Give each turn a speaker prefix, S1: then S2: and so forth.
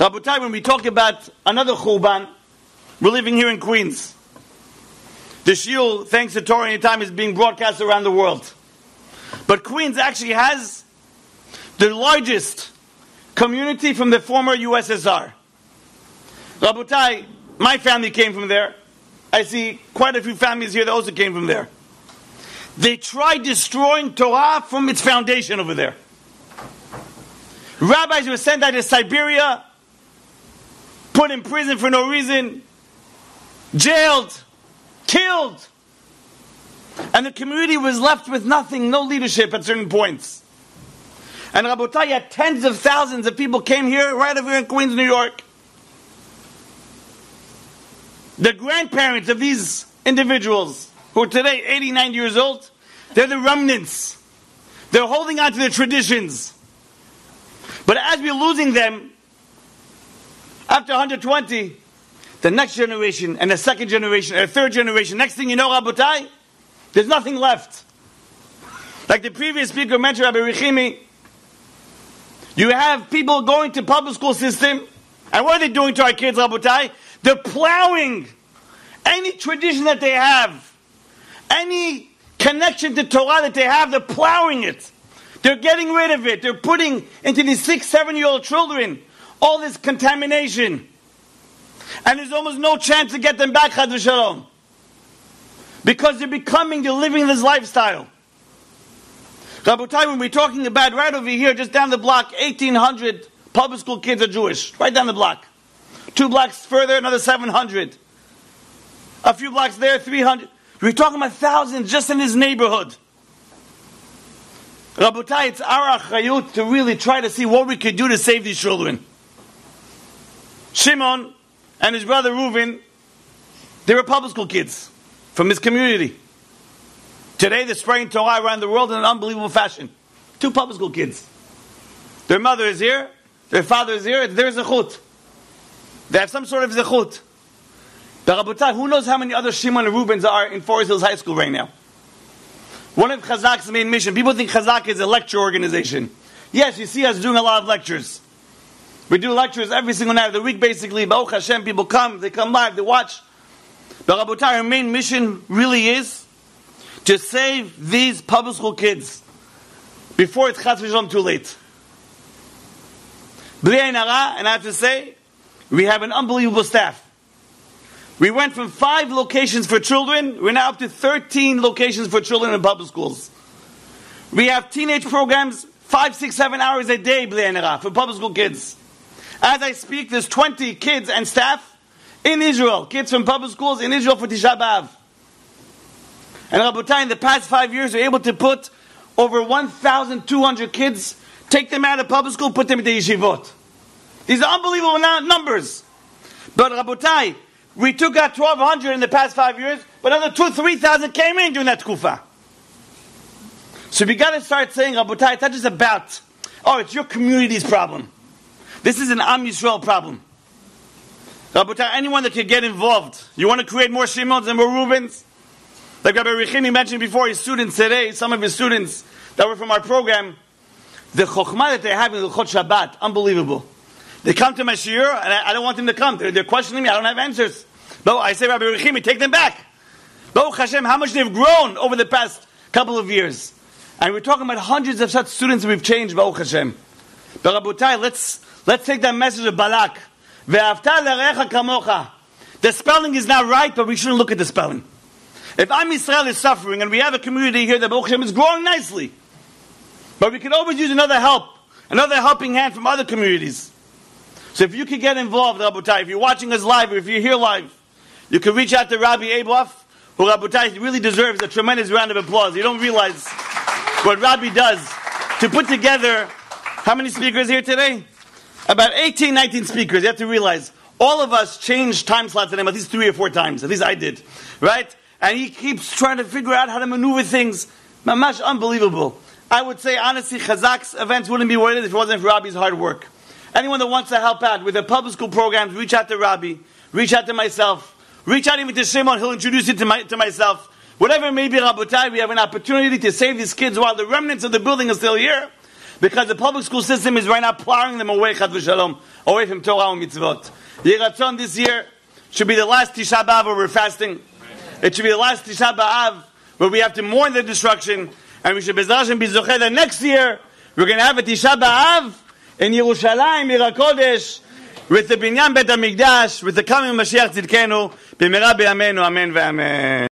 S1: Rabotai, when we talk about another Churban, we're living here in Queens. The Shiur, thanks to Torah Anytime, is being broadcast around the world. But Queens actually has the largest community from the former USSR. Rabotai, my family came from there. I see quite a few families here that also came from there. They tried destroying Torah from its foundation over there. Rabbis were sent out to Siberia, put in prison for no reason, jailed, killed. And the community was left with nothing, no leadership at certain points. And Rabotai had tens of thousands of people came here, right over here in Queens, New York. The grandparents of these individuals, who are today 89 years old, they're the remnants. They're holding on to their traditions. But as we're losing them, after 120, the next generation and the second generation and the third generation, next thing you know, Rabotai, there's nothing left. Like the previous speaker mentioned, Rabbi Rechimi, you have people going to public school system, and what are they doing to our kids, Rabotai? They're plowing any tradition that they have, any connection to Torah that they have, they're plowing it. They're getting rid of it. They're putting into these six, seven year old children all this contamination. And there's almost no chance to get them back, Chad Shalom. Because they're becoming, they're living this lifestyle. Rabotai, when we're talking about right over here, just down the block, 1,800 public school kids are Jewish. Right down the block. Two blocks further, another 700. A few blocks there, 300. We're talking about thousands just in this neighborhood. Rabotai, it's our achrayut to really try to see what we could do to save these children. Shimon and his brother Reuven, they were public school kids from his community. Today they're spreading Torah around the world in an unbelievable fashion. Two public school kids. Their mother is here, their father is here, there's a chut. They have some sort of zechut. The Rabotai, who knows how many other Shimon and Reubens are in Forest Hills High School right now? One of Chazak's main mission. People think Chazak is a lecture organization. Yes, you see us doing a lot of lectures. We do lectures every single night of the week, basically. Baruch Hashem, people come, they come live, they watch. But Rabotai, our main mission really is to save these public school kids before it's chas v'shalom too late. B'li and I have to say, we have an unbelievable staff. We went from five locations for children, we're now up to 13 locations for children in public schools. We have teenage programs, five, six, seven hours a day, for public school kids. As I speak, there's 20 kids and staff in Israel, kids from public schools in Israel for Tisha B'Av. And Rabotai, in the past five years, we're able to put over 1,200 kids, take them out of public school, put them into yeshivot. These are unbelievable numbers. But Rabotai, we took out 1,200 in the past five years, but another two, 3,000 came in during that kufa. So we got to start saying, Rabotai, it's not just about, oh, it's your community's problem. This is an Am Yisrael problem. Rabotai, anyone that can get involved, you want to create more Shimons and more Rubens? Like Rabbi Rechimi mentioned before, his students today, some of his students that were from our program, the chokhmah that they have in the Chot Shabbat, unbelievable. They come to my shiur, and I, I, don't want them to come. They're, they're, questioning me. I don't have answers. But I say, Rabbi Rechimi, take them back. Baruch Hashem, how much they've grown over the past couple of years. And we're talking about hundreds of such students that we've changed, Baruch Hashem. But Rabotai, let's, let's take that message of Balak. The spelling is not right, but we shouldn't look at the spelling. If Am Yisrael is suffering, and we have a community here that Baruch Hashem is growing nicely, but we can always use another help, another helping hand from other communities. So if you could get involved, Rabotai, if you're watching us live, or if you're here live, you can reach out to Rabbi Aboff, who Rabotai really deserves a tremendous round of applause. You don't realize what Rabbi does to put together, how many speakers here today? About 18, 19 speakers. You have to realize, all of us changed time slots at least three or four times. At least I did. Right? And he keeps trying to figure out how to maneuver things. Mamash, unbelievable. I would say, honestly, Chazak's events wouldn't be what it is if it wasn't for Rabbi's hard work. Anyone that wants to help out with the public school programs, reach out to Rabbi, reach out to myself, reach out even to Shimon, he'll introduce you to, my, to myself. Whatever it may be, Rabotai, we have an opportunity to save these kids while the remnants of the building are still here because the public school system is right now plowing them away, chas v'shalom, away from Torah and mitzvot. Yeratzon this year should be the last Tisha B'Av where we're fasting. It should be the last Tisha B'Av where we have to mourn the destruction, and we should b'ezrat Hashem be Zocheh that next year we're going to have a Tisha B'Av in Yerushalayim, Kodesh, with the Binyan Bet HaMikdash, with the coming of Mashiach Tzidkenu, B'mera B'Yamenu, Amen v'Amen.